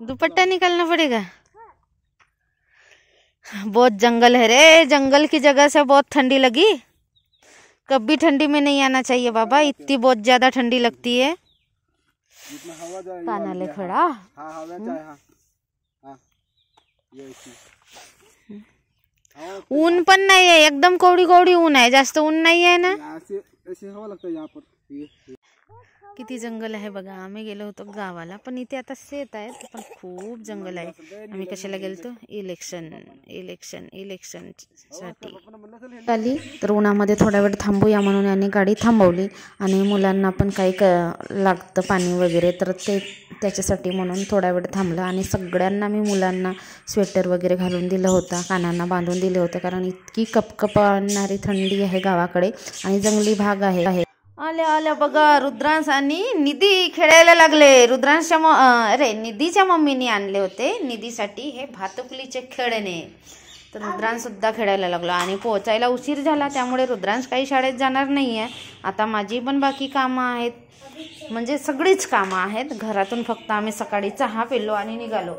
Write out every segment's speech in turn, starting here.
दुपट्टा निकालना पड़ेगा? बहुत जंगल है रे जंगल की जगह से बहुत ठंडी लगी। कभी ठंडी में नहीं आना चाहिए बाबा इतनी बहुत ज़्यादा ठंडी लगती है। जाए कानाले खड़ा? हाँ। हाँ हाँ। ये ऐसी। ऊन पण नाही आहे एकदम कोवडी कोवडी ऊन आहे जास्त ऊन नाही आहे ना किती जंगल आहे बघा. आम्ही गेलो होतो गावाला पण इथे आता शेत आहेत पण खूप जंगल आहे. आम्ही कशाला गेलतो? इलेक्शन इलेक्शन इलेक्शनसाठी. आली तर उन्हामध्ये थोडा वेळ थांबूया म्हणून यांनी गाडी थांबवली आणि मुलांना पण काही क लागतं पाणी वगैरे तर ते त्याच्यासाठी म्हणून थोडा वेळ थांबलं आणि सगळ्यांना मी मुलांना स्वेटर वगैरे घालून दिलं होतं कानांना बांधून दिले होते कारण इतकी कपकपणारी थंडी आहे गावाकडे आणि जंगली भाग आहे. आल्या आल्या बघा रुद्रांश आणि निधी खेळायला लागले. रुद्रांशच्या म अरे निधीच्या मम्मीने आणले होते. निधीसाठी हे भातुकलीचे खेळणे. तर रुद्रांश सुद्धा खेळायला लागलो आणि पोहोचायला उशीर झाला. त्यामुळे रुद्रांश काही शाळेत जाणार नाही आहे आता माझी पण बाकी कामं आहेत. म्हणजे सगळीच कामं आहेत. घरातून फक्त आम्ही सकाळी चहा पिलो आणि निघालो.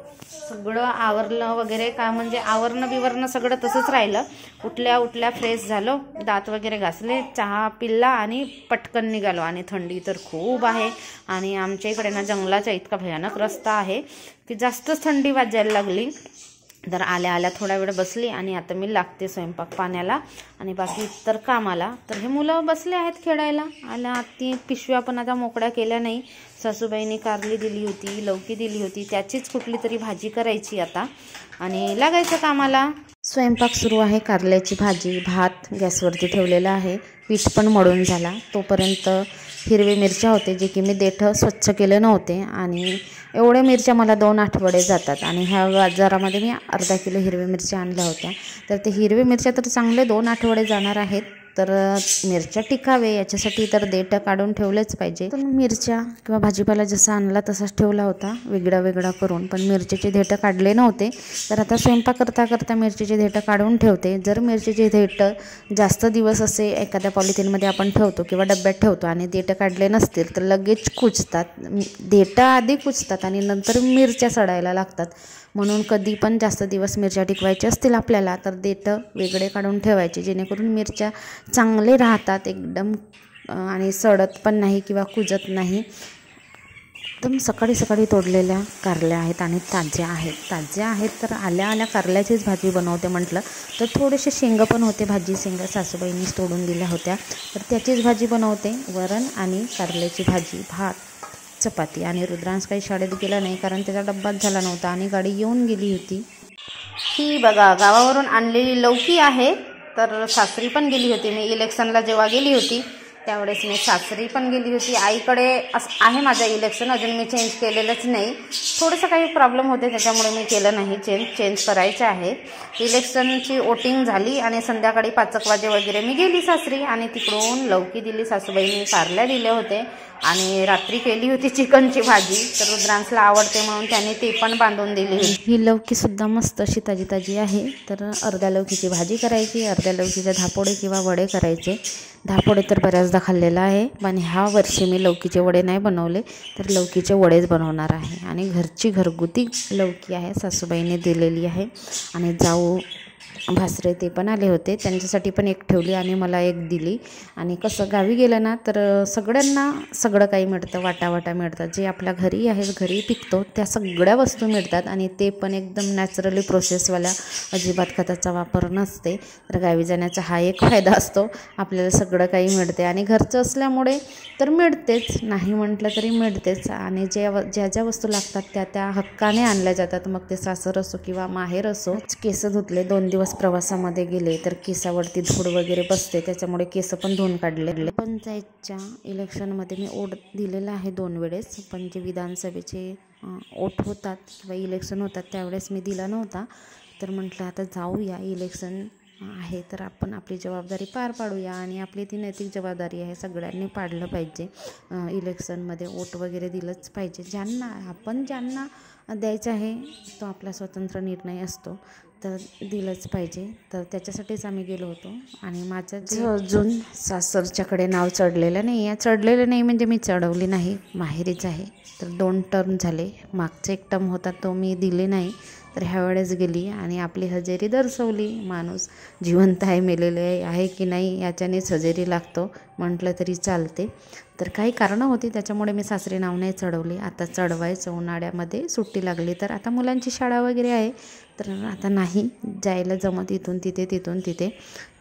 सगळं आवरलं वगैरे का म्हणजे आवरणं बिवरणं सगळं तसंच राहिलं. उठल्या उठल्या फ्रेश झालो. दात वगैरे घासले चहा पिल्ला आणि पटकन निघालो. आणि थंडी तर खूप आहे. आणि आमच्या इकडे ना जंगलाचा इतका भयानक रस्ता आहे की जास्तच थंडी वाजायला लागली. तर आल्या आल्या थोडा वेळ बसली आणि आता मी लागते स्वयंपाक पाण्याला आणि बाकी इतर कामाला तर हे मुलं बसले आहेत खेळायला. आल्या ती पिशव्या पण आता मोकळ्या केल्या नाही. सासूबाईने कारली दिली होती लौकी दिली होती. त्याचीच कुठली तरी भाजी करायची आता. आणि लागायचं कामाला. स्वयंपाक सुरू आहे कारल्याची भाजी. भात गॅसवरती ठेवलेला आहे. पीठ पण मळून झाला. तोपर्यंत हिरवी मिरच्या होते जे की मी देठं स्वच्छ केले नव्हते. आणि एवढ्या मिरच्या मला दोन आठवडे जातात. आणि ह्या बाजारामध्ये मी अर्धा किलो हिरव्या मिरच्या आणल्या होत्या. तर ते हिरव्या मिरच्या तर चांगले दोन आठवडे जाणार आहेत. तर मिरच्या टिकावे याच्यासाठी तर देठ काढून ठेवलेच पाहिजे. पण मिरच्या किंवा भाजीपाला जसा आणला तसाच ठेवला होता वेगळा वेगळा करून. पण मिरचीचे देठं काढले नव्हते. तर आता स्वयंपाक करता करता मिरचीचे देठं काढून ठेवते. जर मिरचीचे देठं जास्त दिवस असे एखाद्या पॉलिथिनमध्ये आपण ठेवतो किंवा डब्यात ठेवतो आणि देठं काढले नसतील तर लगेच कुचतात देठं आधी कुचतात आणि नंतर मिरच्या सडायला लागतात. म्हणून कधी पण जास्त दिवस मिरच्या टिकवायच्या असतील आपल्याला तर देठं वेगळे काढून ठेवायचे जेणेकरून मिरच्या चांगले राहतात एकदम आणि सडत पण नाही किंवा कुजत नाही. एकदम सकाळी सकाळी तोडलेल्या कारल्या आहेत आणि ताज्या आहेत. ताज्या आहेत तर आल्या आल्या कारल्याचीच भाजी बनवते म्हटलं तर थोडेसे शेंगं पण होते. भाजी शेंगा सासूबाईंनीच तोडून दिल्या होत्या. तर त्याचीच भाजी बनवते. वरण आणि कारल्याची भाजी भात. चपाती आणि रुद्रांश काही शाळेत गेला नाही कारण त्याचा डब्बाच झाला नव्हता आणि गाडी येऊन गेली होती. ही बघा गावावरून आणलेली लौकी आहे तर सासरी पण गेली होती. मी इलेक्शनला जेव्हा गेली होती त्यावेळेस मी सासरी पण गेली होती. आईकडे असं आहे माझं इलेक्शन अजून मी चेंज केलेलंच नाही. थोडंसं काही प्रॉब्लेम होते त्याच्यामुळे मी केलं नाही. चेंज चेंज करायचं आहे. इलेक्शनची वोटिंग झाली आणि संध्याकाळी पाचक वाजे वगैरे मी गेली सासरी आणि तिकडून लौकी दिली सासूबाईंनी. कारल्या दिले होते आणि रात्री केली होती चिकनची भाजी तर रुद्रांसला आवडते म्हणून त्याने ते पण बांधून दिली होती. ही लवकी सुद्धा मस्त अशी ताजी ताजी आहे. तर अर्ध्या लौकीची भाजी करायची अर्ध्या लौकीचे धापोडे किंवा वडे करायचे. धापोडे तर बऱ्याचदा खाल्लेला आहे पण ह्या वर्षी मी लौकीचे वडे नाही बनवले तर लौकीचे वडेच बनवणार आहे. आणि घरची घरगुती लौकी आहे सासूबाईने दिलेली आहे. आणि जाऊ भासरे ते पण आले होते. त्यांच्यासाठी पण एक ठेवली आणि मला एक दिली. आणि कसं गावी गेलं ना तर सगळ्यांना सगळं काही मिळतं वाटावाटा मिळतात. जे आपल्या घरी आहे घरी पिकतो त्या सगळ्या वस्तू मिळतात आणि ते पण एकदम नॅचरली प्रोसेसवाल्या अजिबात खताचा वापर नसते. तर गावी जाण्याचा हा एक फायदा असतो. आपल्याला सगळं काही मिळते आणि घरचं असल्यामुळे तर मिळतेच. नाही म्हटलं तरी मिळतेच. आणि ज्या व- ज्या ज्या वस्तू लागतात त्या त्या हक्काने आणल्या जातात. मग ते सासर असो किंवा माहेर असो केस धुतले दोन दिवस प्रवासामध्ये गेले तर केसावरती धूळ वगैरे बसते त्याच्यामुळे केस पण धुवून काढले. पंचायतच्या इलेक्शनमध्ये मी ओट दिलेला आहे दोन वेळेस पण जे विधानसभेचे ओट होतात किंवा इलेक्शन होतात त्यावेळेस मी दिला नव्हता. तर म्हटलं आता जाऊया इलेक्शन आहे तर आपण आपली जबाबदारी पार पाडूया आणि आपली ती नैतिक जबाबदारी आहे सगळ्यांनी पाडलं पाहिजे. इलेक्शनमध्ये वोट वगैरे दिलंच पाहिजे. ज्यांना आपण ज्यांना द्यायचं आहे तो आपला स्वतंत्र निर्णय असतो. तर दिलंच पाहिजे. तर त्याच्यासाठीच आम्ही गेलो होतो. आणि माझं अजून सासरच्याकडे नाव चढलेलं नाही. आहे चढलेलं नाही म्हणजे मी चढवली नाही. माहेरीच आहे. तर दोन टर्म झाले. मागचा एक टर्म होता तो मी दिले नाही. तर ह्यावेळेस गेली आणि आपली हजेरी दर्शवली. माणूस जिवंत आहे मेलेले आहे की नाही याच्यानेच हजेरी लागतो. म्हटलं तरी चालते. तर काही कारणं होती त्याच्यामुळे मी सासरी नाव नाही चढवले. आता चढवायचं उन्हाळ्यामध्ये सुट्टी लागली. तर आता मुलांची शाळा वगैरे आहे. तर आता नाही. जायला जमत इथून तिथे तिथून तिथे.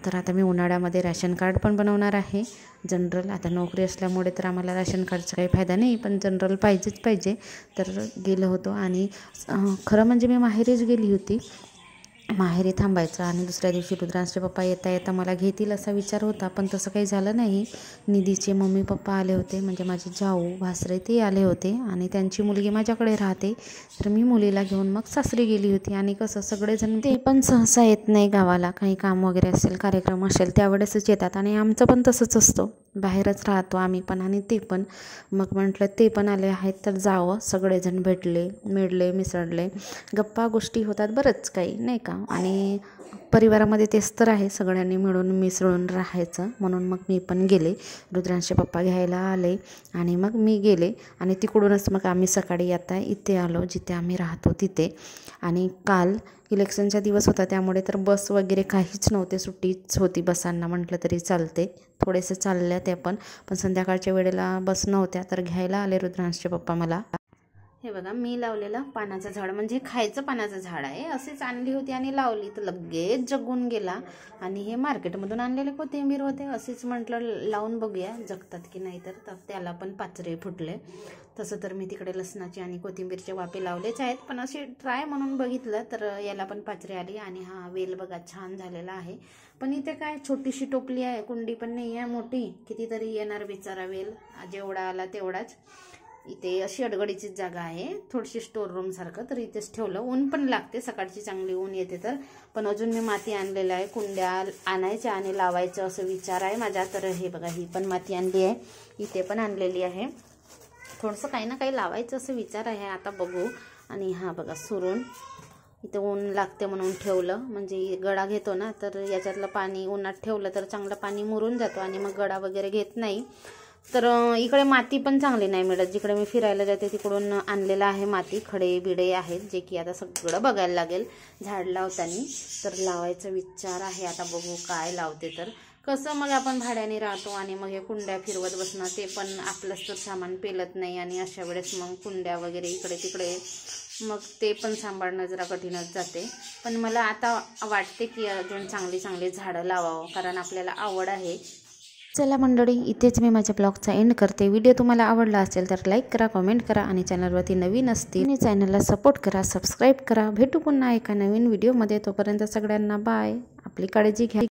तर आता मी उन्हाळ्यामध्ये राशन कार्ड पण बनवणार आहे. जनरल आता नोकरी असल्यामुळे तर आम्हाला राशन कार्डचा काही फायदा नाही पण जनरल पाहिजेच पाहिजे. तर गेलो होतो आणि खरं म्हणजे मी माहेरीच गेली होती. माहेरी थांबायचं आणि दुसऱ्या दिवशी रुद्रांशचे पप्पा येता येता मला घेतील असा विचार होता पण तसं काही झालं नाही. निधीचे मम्मी पप्पा आले होते म्हणजे माझे जाऊ भासरे ते आले होते आणि त्यांची मुलगी माझ्याकडे राहते. तर मी मुलीला घेऊन मग सासरी गेली होती आणि कसं सगळेजण ते पण सहसा येत नाही गावाला. काही काम वगैरे असेल कार्यक्रम असेल त्यावेळेसच येतात आणि आमचं पण तसंच असतं. बाहेरच राहतो आम्ही पण आणि ते पण. मग म्हटलं ते पण आले आहेत तर जावं. सगळेजण भेटले मिळले मिसळले. गप्पा गोष्टी होतात बरंच काही नाही का? आणि परिवारामध्ये तेच तर आहे. सगळ्यांनी मिळून मिसळून राहायचं. म्हणून मग मी पण गेले. रुद्रांचे पप्पा घ्यायला आले आणि मग मी गेले. आणि तिकडूनच मग आम्ही सकाळी आता इथे आलो जिथे आम्ही राहतो तिथे. आणि काल इलेक्शनचा दिवस होता त्यामुळे तर बस वगैरे काहीच नव्हते. सुट्टीच होती बसांना. म्हटलं तरी चालते. थोडेसे चालल्या त्या पण. पण संध्याकाळच्या वेळेला बस नव्हत्या तर घ्यायला आले रुद्रांशचे पप्पा मला. हे बघा मी लावलेलं पानाचं झाड म्हणजे खायचं पानाचं झाड आहे. असेच आणली होती आणि लावली तर लगेच जगून गेला. आणि हे मार्केटमधून आणलेले कोथिंबीर होते असेच म्हटलं लावून बघूया जगतात की नाही तर. त्याला पण पाचरे फुटले. तसं तर मी तिकडे लसणाची आणि कोथिंबीरचे वाफे लावलेच आहेत. पण असे ट्राय म्हणून बघितलं तर याला पण पाचरे आली आणि हा वेल बघा छान झालेला आहे. पण इथे काय छोटीशी टोपली आहे कुंडी पण नाही आहे मोठी. कितीतरी येणार बिचारा वेल जेवढा आला तेवढाच. इथे अशी अडगडीचीच जागा आहे. थोडीशी स्टोर रूम सारखं तर इथेच ठेवलं. ऊन पण लागते. सकाळची चांगली ऊन येते तर. पण अजून मी माती आणलेलं आहे. कुंड्या आणायच्या आणि लावायचं असं विचार आहे माझ्या. तर हे बघा ही पण माती आणली आहे. इथे पण आणलेली आहे. थोडंसं काही ना काही लावायचं असं विचार आहे. आता बघू. आणि हा बघा सुरून. इथे ऊन लागते म्हणून ठेवलं. म्हणजे गडा घेतो ना तर याच्यातलं पाणी उन्हात ठेवलं तर चांगलं पाणी मुरून जातो आणि मग गडा वगैरे घेत नाही. तर इकडे माती पण चांगली नाही मिळत. जिकडे मी फिरायला जाते तिकडून आणलेलं आहे माती. खडे बिडे आहेत जे की आता सगळं बघायला लागेल. झाड लावताना. तर लावायचा विचार आहे. आता बघू काय लावते तर. कसं मग आपण भाड्याने राहतो आणि मग हे कुंड्या फिरवत बसणं ते पण आपलंच तर सामान पेलत नाही. आणि अशा वेळेस मग कुंड्या वगैरे इकडे तिकडे मग ते पण सांभाळणं जरा कठीणच जाते. पण मला आता वाटते की अजून चांगली चांगली झाडं लावावं. कारण आपल्याला आवड आहे. चला मंडळी इथेच मी माझ्या ब्लॉगचा एंड करते. व्हिडिओ तुम्हाला आवडला असेल तर लाईक करा कमेंट करा आणि चॅनलवरती नवीन असतील आणि चॅनलला सपोर्ट करा सबस्क्राईब करा. भेटू पुन्हा एका नवीन व्हिडिओमध्ये. तोपर्यंत सगळ्यांना बाय आपली काळजी घ्या.